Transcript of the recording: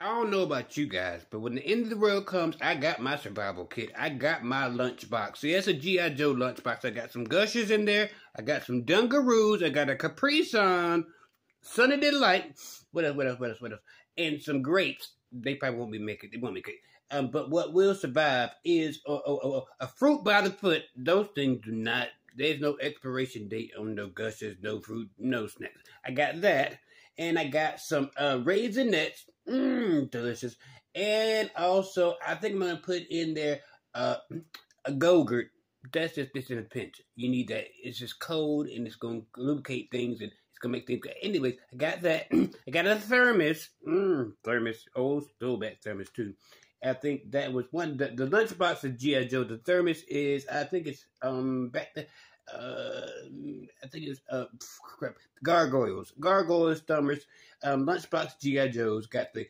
I don't know about you guys, but when the end of the world comes, I got my survival kit. I got my lunchbox. See, that's a G.I. Joe lunchbox. I got some Gushers in there. I got some Dunkaroos. I got a Capri Sun, Sunny Delight. What else, what else, what else, what else? And some grapes. They probably won't be making They won't make it. Um, but what will survive is oh, oh, oh, a fruit by the foot. Those things do not, there's no expiration date on no Gushers, no fruit, no snacks. I got that. And I got some uh, Raisinets Mmm, delicious. And also, I think I'm gonna put in there uh, a Go-Gurt. That's just this in a pinch. You need that. It's just cold and it's gonna lubricate things and it's gonna make things. Anyways, I got that. I got a thermos. Mmm, thermos. Old throwback thermos too. I think that was one. The, the lunchbox of GI Joe. The thermos is. I think it's um back there. Think it's uh crap. Gargoyles, gargoyles, thumbers, um, lunchbox GI Joes got the